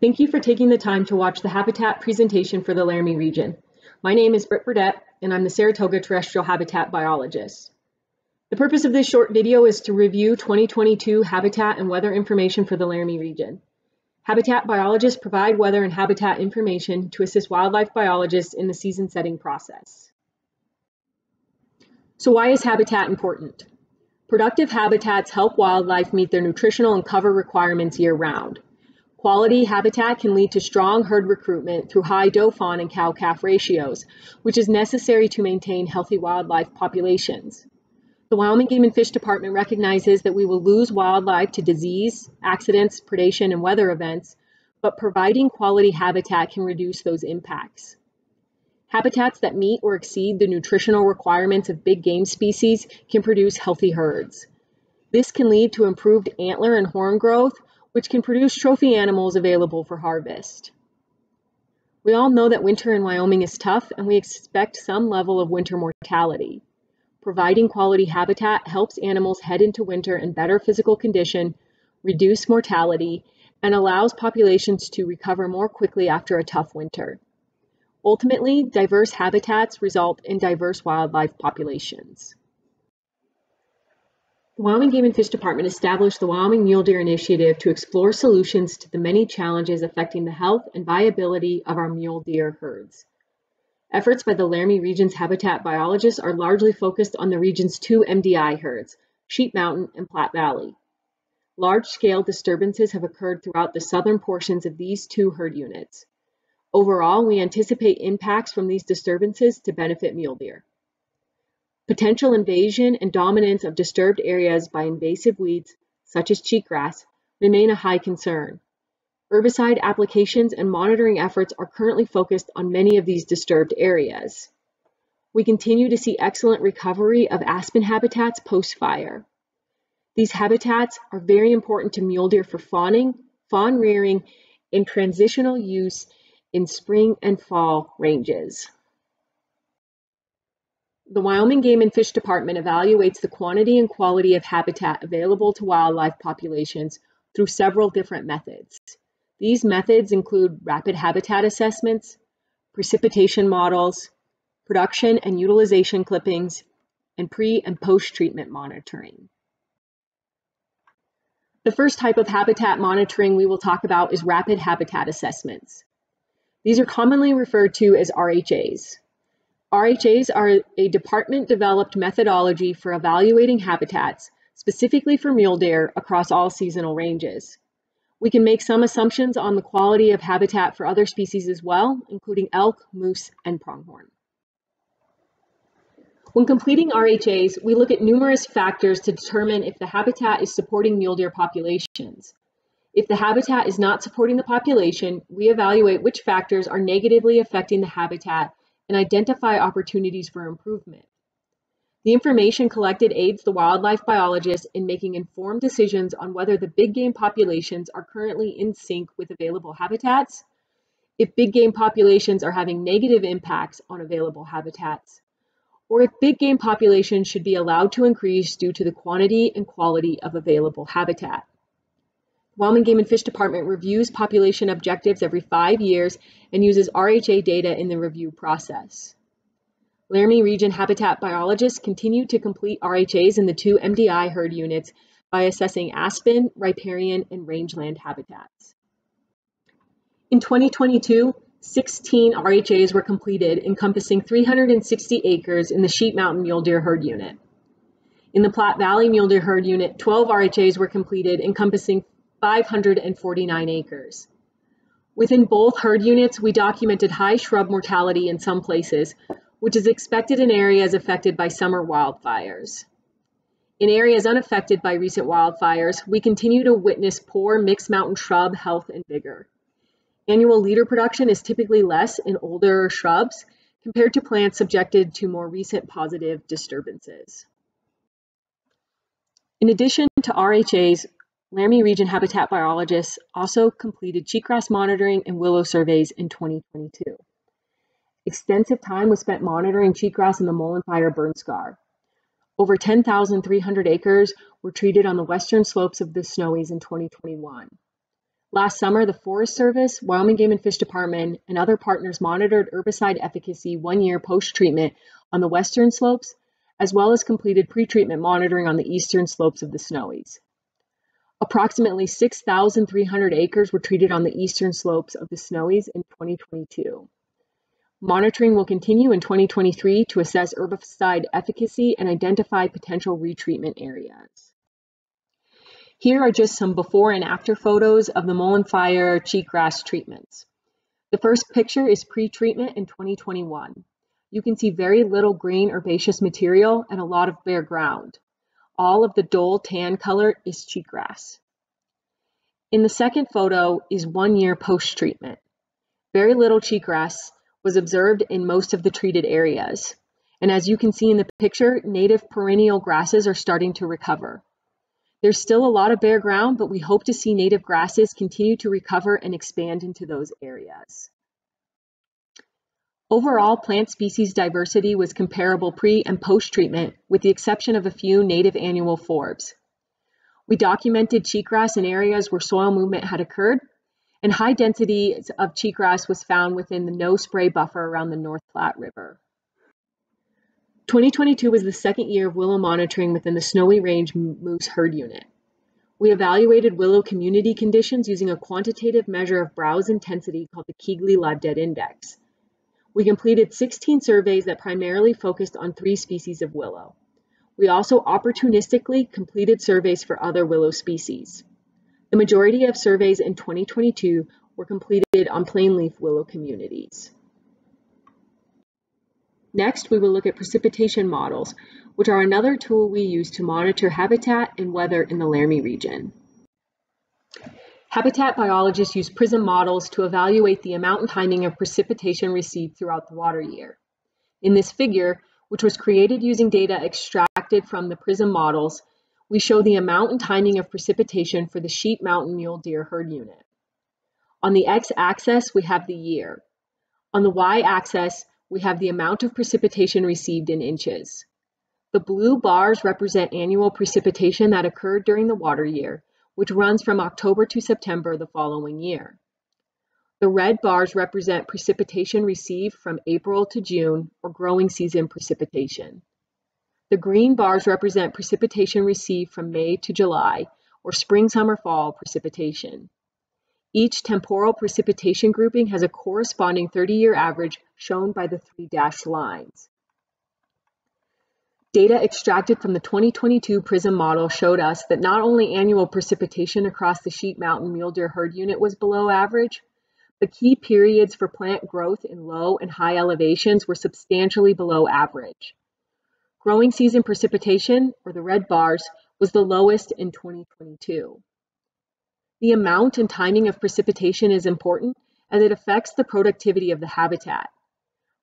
Thank you for taking the time to watch the habitat presentation for the Laramie region. My name is Britt Burdett, and I'm the Saratoga terrestrial habitat biologist. The purpose of this short video is to review 2022 habitat and weather information for the Laramie region. Habitat biologists provide weather and habitat information to assist wildlife biologists in the season setting process. So why is habitat important? Productive habitats help wildlife meet their nutritional and cover requirements year round. Quality habitat can lead to strong herd recruitment through high doe fawn and cow calf ratios, which is necessary to maintain healthy wildlife populations. The Wyoming Game and Fish Department recognizes that we will lose wildlife to disease, accidents, predation, and weather events, but providing quality habitat can reduce those impacts. Habitats that meet or exceed the nutritional requirements of big game species can produce healthy herds. This can lead to improved antler and horn growth, which can produce trophy animals available for harvest. We all know that winter in Wyoming is tough and we expect some level of winter mortality. Providing quality habitat helps animals head into winter in better physical condition, reduce mortality, and allows populations to recover more quickly after a tough winter. Ultimately, diverse habitats result in diverse wildlife populations. The Wyoming Game and Fish Department established the Wyoming Mule Deer Initiative to explore solutions to the many challenges affecting the health and viability of our mule deer herds. Efforts by the Laramie region's habitat biologists are largely focused on the region's two MDI herds, Sheep Mountain and Platte Valley. Large-scale disturbances have occurred throughout the southern portions of these two herd units. Overall, we anticipate impacts from these disturbances to benefit mule deer. Potential invasion and dominance of disturbed areas by invasive weeds, such as cheatgrass, remain a high concern. Herbicide applications and monitoring efforts are currently focused on many of these disturbed areas. We continue to see excellent recovery of aspen habitats post-fire. These habitats are very important to mule deer for fawning, fawn rearing, and transitional use in spring and fall ranges. The Wyoming Game and Fish Department evaluates the quantity and quality of habitat available to wildlife populations through several different methods. These methods include rapid habitat assessments, precipitation models, production and utilization clippings, and pre and post-treatment monitoring. The first type of habitat monitoring we will talk about is rapid habitat assessments. These are commonly referred to as RHAs. RHAs are a department-developed methodology for evaluating habitats, specifically for mule deer, across all seasonal ranges. We can make some assumptions on the quality of habitat for other species as well, including elk, moose, and pronghorn. When completing RHAs, we look at numerous factors to determine if the habitat is supporting mule deer populations. If the habitat is not supporting the population, we evaluate which factors are negatively affecting the habitat and identify opportunities for improvement. The information collected aids the wildlife biologist in making informed decisions on whether the big game populations are currently in sync with available habitats, if big game populations are having negative impacts on available habitats, or if big game populations should be allowed to increase due to the quantity and quality of available habitat. Wyoming Game and Fish Department reviews population objectives every five years and uses RHA data in the review process. Laramie Region habitat biologists continue to complete RHAs in the two MDI herd units by assessing aspen, riparian, and rangeland habitats. In 2022, 16 RHAs were completed encompassing 360 acres in the Sheep Mountain Mule Deer herd unit. In the Platte Valley Mule Deer herd unit, 12 RHAs were completed encompassing 549 acres. Within both herd units, we documented high shrub mortality in some places, which is expected in areas affected by summer wildfires. In areas unaffected by recent wildfires, we continue to witness poor mixed mountain shrub health and vigor. Annual leader production is typically less in older shrubs compared to plants subjected to more recent positive disturbances. In addition to RHAs, Laramie Region habitat biologists also completed cheatgrass monitoring and willow surveys in 2022. Extensive time was spent monitoring cheatgrass in the Mullen Fire burn scar. Over 10,300 acres were treated on the western slopes of the Snowies in 2021. Last summer, the Forest Service, Wyoming Game and Fish Department, and other partners monitored herbicide efficacy one year post treatment on the western slopes, as well as completed pre treatment monitoring on the eastern slopes of the Snowies. Approximately 6,300 acres were treated on the eastern slopes of the Snowies in 2022. Monitoring will continue in 2023 to assess herbicide efficacy and identify potential retreatment areas. Here are just some before and after photos of the Mullen Fire cheatgrass treatments. The first picture is pre-treatment in 2021. You can see very little green herbaceous material and a lot of bare ground. All of the dull tan color is cheatgrass. In the second photo is one year post-treatment. Very little cheatgrass was observed in most of the treated areas. And as you can see in the picture, native perennial grasses are starting to recover. There's still a lot of bare ground, but we hope to see native grasses continue to recover and expand into those areas. Overall, plant species diversity was comparable pre and post treatment, with the exception of a few native annual forbs. We documented cheatgrass in areas where soil movement had occurred, and high density of cheatgrass was found within the no spray buffer around the North Platte River. 2022 was the second year of willow monitoring within the Snowy Range Moose Herd Unit. We evaluated willow community conditions using a quantitative measure of browse intensity called the Keigley Live Dead Index. We completed 16 surveys that primarily focused on three species of willow. We also opportunistically completed surveys for other willow species. The majority of surveys in 2022 were completed on planeleaf willow communities. Next, we will look at precipitation models, which are another tool we use to monitor habitat and weather in the Laramie region. Habitat biologists use PRISM models to evaluate the amount and timing of precipitation received throughout the water year. In this figure, which was created using data extracted from the PRISM models, we show the amount and timing of precipitation for the Sheep Mountain Mule Deer herd unit. On the x-axis, we have the year. On the y-axis, we have the amount of precipitation received in inches. The blue bars represent annual precipitation that occurred during the water year, which runs from October to September the following year. The red bars represent precipitation received from April to June or growing season precipitation. The green bars represent precipitation received from May to July or spring, summer, fall precipitation. Each temporal precipitation grouping has a corresponding 30-year average shown by the three dashed lines. Data extracted from the 2022 PRISM model showed us that not only annual precipitation across the Sheep Mountain Mule Deer herd unit was below average, but key periods for plant growth in low and high elevations were substantially below average. Growing season precipitation, or the red bars, was the lowest in 2022. The amount and timing of precipitation is important as it affects the productivity of the habitat.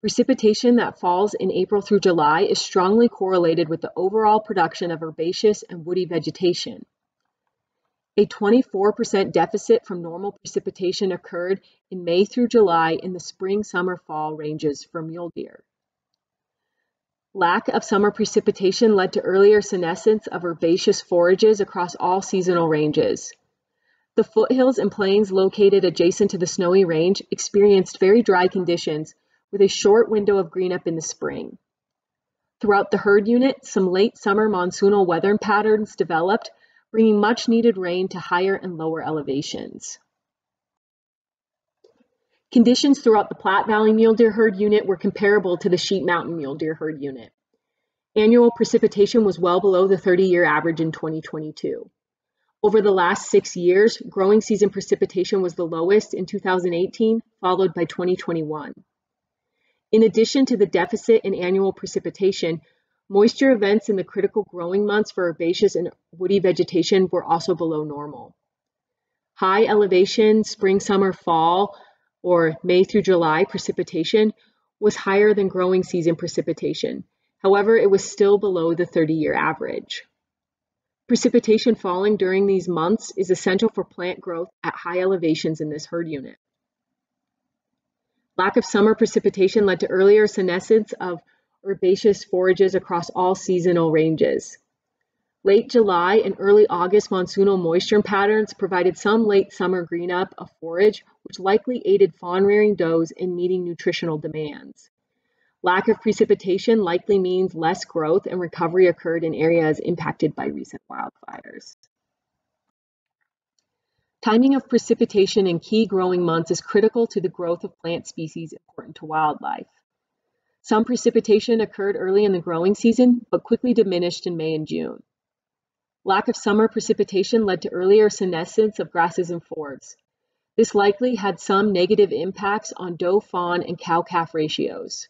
Precipitation that falls in April through July is strongly correlated with the overall production of herbaceous and woody vegetation. A 24% deficit from normal precipitation occurred in May through July in the spring, summer, fall ranges for mule deer. Lack of summer precipitation led to earlier senescence of herbaceous forages across all seasonal ranges. The foothills and plains located adjacent to the Snowy Range experienced very dry conditions with a short window of green up in the spring. Throughout the herd unit, some late summer monsoonal weather patterns developed, bringing much needed rain to higher and lower elevations. Conditions throughout the Platte Valley Mule Deer herd unit were comparable to the Sheep Mountain Mule Deer herd unit. Annual precipitation was well below the 30-year average in 2022. Over the last six years, growing season precipitation was the lowest in 2018, followed by 2021. In addition to the deficit in annual precipitation, moisture events in the critical growing months for herbaceous and woody vegetation were also below normal. High elevation spring, summer, fall, or May through July precipitation was higher than growing season precipitation. However, it was still below the 30-year average. Precipitation falling during these months is essential for plant growth at high elevations in this herd unit. Lack of summer precipitation led to earlier senescence of herbaceous forages across all seasonal ranges. Late July and early August monsoonal moisture patterns provided some late summer green up of forage, which likely aided fawn rearing does in meeting nutritional demands. Lack of precipitation likely means less growth and recovery occurred in areas impacted by recent wildfires. Timing of precipitation in key growing months is critical to the growth of plant species important to wildlife. Some precipitation occurred early in the growing season, but quickly diminished in May and June. Lack of summer precipitation led to earlier senescence of grasses and forbs. This likely had some negative impacts on doe fawn and cow calf ratios.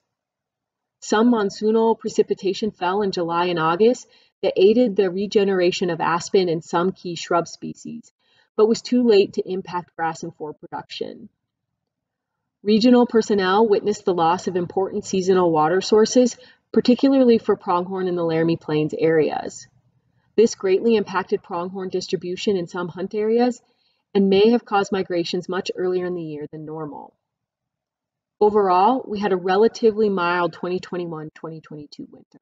Some monsoonal precipitation fell in July and August that aided the regeneration of aspen and some key shrub species, but was too late to impact grass and forb production. Regional personnel witnessed the loss of important seasonal water sources, particularly for pronghorn in the Laramie Plains areas. This greatly impacted pronghorn distribution in some hunt areas and may have caused migrations much earlier in the year than normal. Overall, we had a relatively mild 2021-2022 winter.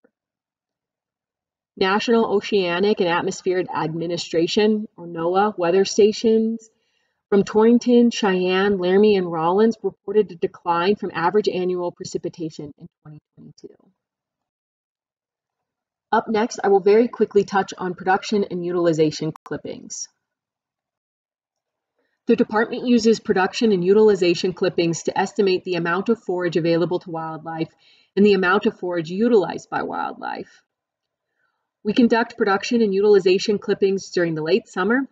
National Oceanic and Atmospheric Administration, or NOAA, weather stations from Torrington, Cheyenne, Laramie, and Rawlins reported a decline from average annual precipitation in 2022. Up next, I will very quickly touch on production and utilization clippings. The department uses production and utilization clippings to estimate the amount of forage available to wildlife and the amount of forage utilized by wildlife. We conduct production and utilization clippings during the late summer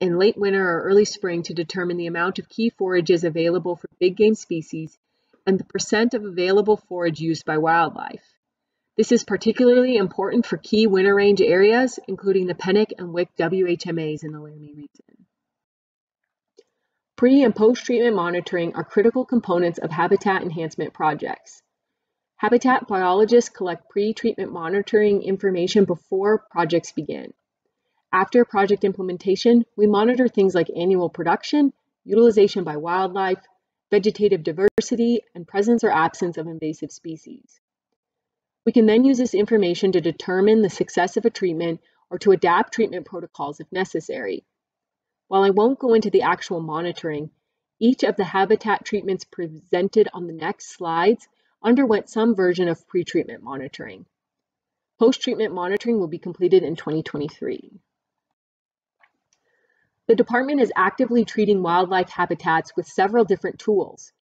and late winter or early spring to determine the amount of key forages available for big game species and the percent of available forage used by wildlife. This is particularly important for key winter range areas, including the Pennock and Wick WHMAs in the Laramie region. Pre and post-treatment monitoring are critical components of habitat enhancement projects. Habitat biologists collect pre-treatment monitoring information before projects begin. After project implementation, we monitor things like annual production, utilization by wildlife, vegetative diversity, and presence or absence of invasive species. We can then use this information to determine the success of a treatment or to adapt treatment protocols if necessary. While I won't go into the actual monitoring, each of the habitat treatments presented on the next slides underwent some version of pre-treatment monitoring. Post-treatment monitoring will be completed in 2023. The department is actively treating wildlife habitats with several different tools.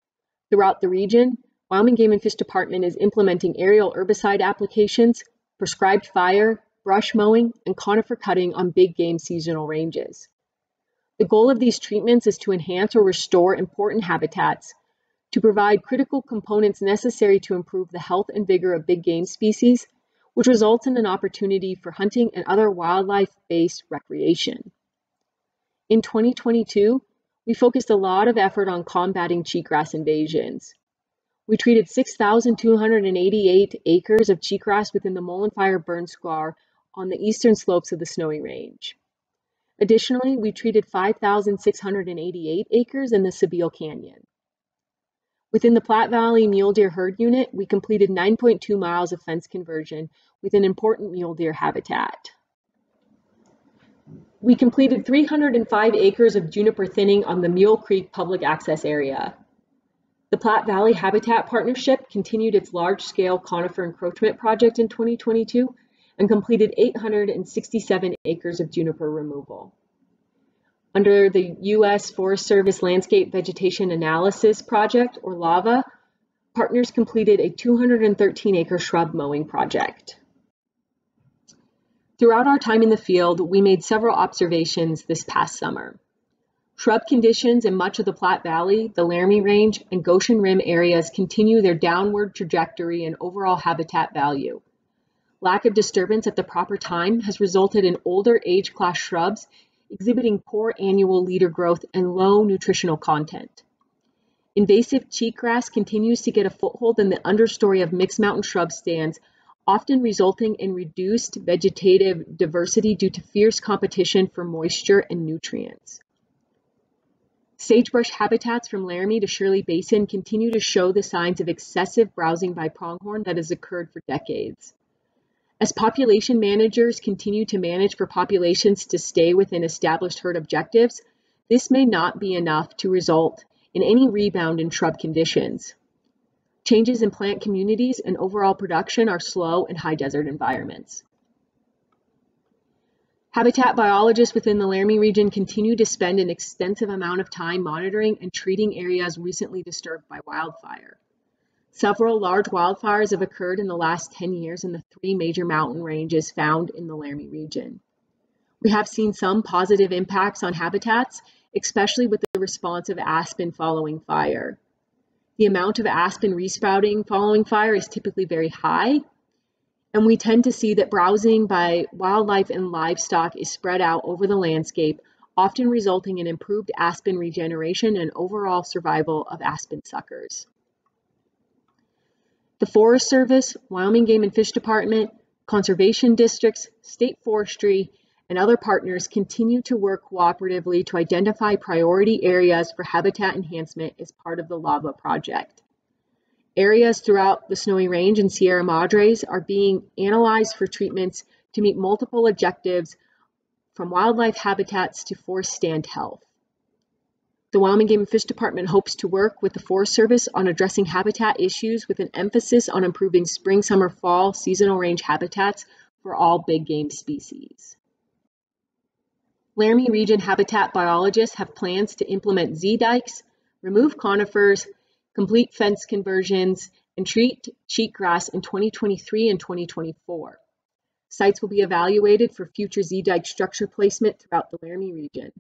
Throughout the region, Wyoming Game and Fish Department is implementing aerial herbicide applications, prescribed fire, brush mowing, and conifer cutting on big game seasonal ranges. The goal of these treatments is to enhance or restore important habitats, to provide critical components necessary to improve the health and vigor of big game species, which results in an opportunity for hunting and other wildlife-based recreation. In 2022, we focused a lot of effort on combating cheatgrass invasions. We treated 6,288 acres of cheatgrass within the Mullen Fire burn scar on the eastern slopes of the Snowy Range. Additionally, we treated 5,688 acres in the Sybille Canyon. Within the Platte Valley Mule Deer Herd Unit, we completed 9.2 miles of fence conversion with an important mule deer habitat. We completed 305 acres of juniper thinning on the Mule Creek public access area. The Platte Valley Habitat Partnership continued its large-scale conifer encroachment project in 2022 and completed 867 acres of juniper removal. Under the U.S. Forest Service Landscape Vegetation Analysis Project, or LAVA, partners completed a 213-acre shrub mowing project. Throughout our time in the field, we made several observations this past summer. Shrub conditions in much of the Platte Valley, the Laramie Range, and Goshen Rim areas continue their downward trajectory in overall habitat value. Lack of disturbance at the proper time has resulted in older age class shrubs exhibiting poor annual leader growth and low nutritional content. Invasive cheatgrass continues to get a foothold in the understory of mixed mountain shrub stands, often resulting in reduced vegetative diversity due to fierce competition for moisture and nutrients. Sagebrush habitats from Laramie to Shirley Basin continue to show the signs of excessive browsing by pronghorn that has occurred for decades. As population managers continue to manage for populations to stay within established herd objectives, this may not be enough to result in any rebound in shrub conditions. Changes in plant communities and overall production are slow in high desert environments. Habitat biologists within the Laramie region continue to spend an extensive amount of time monitoring and treating areas recently disturbed by wildfire. Several large wildfires have occurred in the last 10 years in the three major mountain ranges found in the Laramie region. We have seen some positive impacts on habitats, especially with the response of aspen following fire. The amount of aspen resprouting following fire is typically very high, and we tend to see that browsing by wildlife and livestock is spread out over the landscape, often resulting in improved aspen regeneration and overall survival of aspen suckers. The Forest Service, Wyoming Game and Fish Department, conservation districts, state forestry, and other partners continue to work cooperatively to identify priority areas for habitat enhancement as part of the LAVA project. Areas throughout the Snowy Range and Sierra Madres are being analyzed for treatments to meet multiple objectives from wildlife habitats to forest stand health. The Wyoming Game and Fish Department hopes to work with the Forest Service on addressing habitat issues with an emphasis on improving spring, summer, fall seasonal range habitats for all big game species. Laramie Region habitat biologists have plans to implement Z-dikes, remove conifers, complete fence conversions, and treat cheatgrass in 2023 and 2024. Sites will be evaluated for future Z-dike structure placement throughout the Laramie region.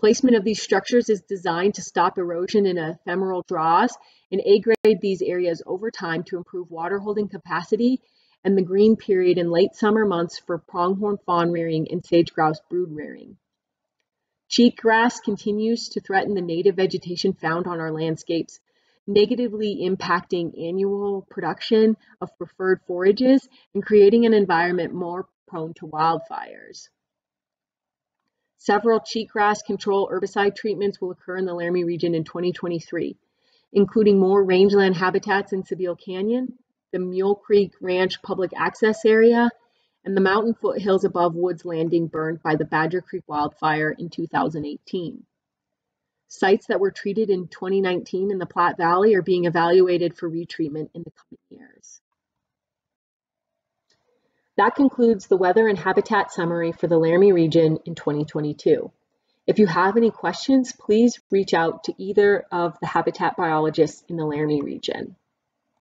Placement of these structures is designed to stop erosion in ephemeral draws and aggrade these areas over time to improve water holding capacity and the green period in late summer months for pronghorn fawn rearing and sage grouse brood rearing. Cheatgrass continues to threaten the native vegetation found on our landscapes, negatively impacting annual production of preferred forages and creating an environment more prone to wildfires. Several cheatgrass control herbicide treatments will occur in the Laramie region in 2023, including more rangeland habitats in Sybille Canyon, the Mule Creek Ranch public access area, and the mountain foothills above Woods Landing burned by the Badger Creek wildfire in 2018. Sites that were treated in 2019 in the Platte Valley are being evaluated for retreatment in the coming years. That concludes the weather and habitat summary for the Laramie region in 2022. If you have any questions, please reach out to either of the habitat biologists in the Laramie region.